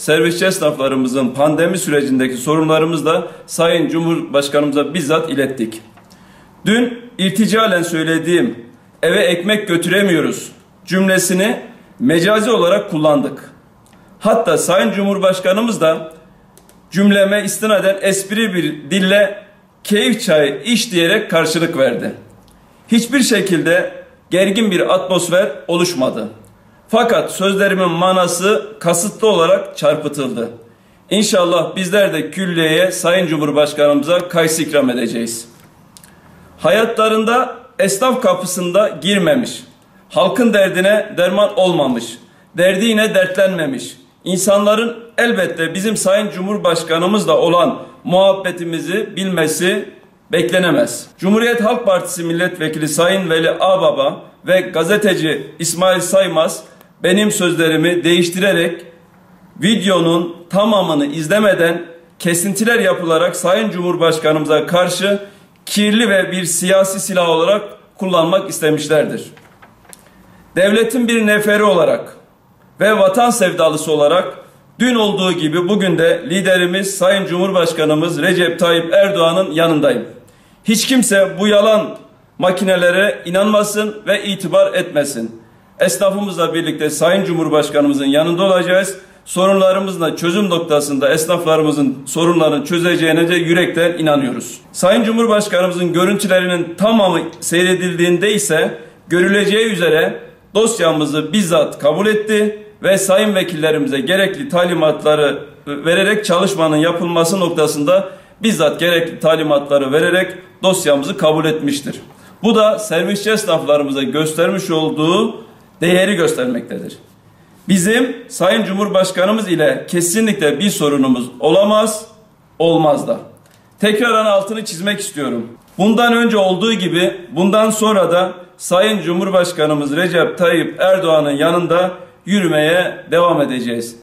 servisçi esnaflarımızın pandemi sürecindeki sorunlarımızı da Sayın Cumhurbaşkanımıza bizzat ilettik. Dün irticalen söylediğim eve ekmek götüremiyoruz cümlesini mecazi olarak kullandık. Hatta Sayın Cumhurbaşkanımız da cümleme istinaden espri bir dille keyif çayı iç diyerek karşılık verdi. Hiçbir şekilde gergin bir atmosfer oluşmadı. Fakat sözlerimin manası kasıtlı olarak çarpıtıldı. İnşallah bizler de külliyeye Sayın Cumhurbaşkanımıza kayısı ikram edeceğiz. Hayatlarında esnaf kapısında girmemiş, halkın derdine derman olmamış, derdiyle dertlenmemiş, insanların elbette bizim Sayın Cumhurbaşkanımızla olan muhabbetimizi bilmesi beklenemez. Cumhuriyet Halk Partisi Milletvekili Sayın Veli Ağbaba ve gazeteci İsmail Saymaz benim sözlerimi değiştirerek videonun tamamını izlemeden kesintiler yapılarak Sayın Cumhurbaşkanımıza karşı kirli ve bir siyasi silah olarak kullanmak istemişlerdir. Devletin bir neferi olarak ve vatan sevdalısı olarak dün olduğu gibi bugün de liderimiz Sayın Cumhurbaşkanımız Recep Tayyip Erdoğan'ın yanındayım. Hiç kimse bu yalan makinelere inanmasın ve itibar etmesin. Esnafımızla birlikte Sayın Cumhurbaşkanımızın yanında olacağız. Sorunlarımızla çözüm noktasında esnaflarımızın sorunlarını çözeceğine de yürekten inanıyoruz. Sayın Cumhurbaşkanımızın görüntülerinin tamamı seyredildiğinde ise görüleceği üzere dosyamızı bizzat kabul etti ve sayın vekillerimize gerekli talimatları vererek çalışmanın yapılması noktasında bizzat gerekli talimatları vererek dosyamızı kabul etmiştir. Bu da servisçi esnaflarımıza göstermiş olduğu değeri göstermektedir. Bizim Sayın Cumhurbaşkanımız ile kesinlikle bir sorunumuz olamaz, olmaz da. Tekrardan altını çizmek istiyorum. Bundan önce olduğu gibi bundan sonra da Sayın Cumhurbaşkanımız Recep Tayyip Erdoğan'ın yanında yürümeye devam edeceğiz.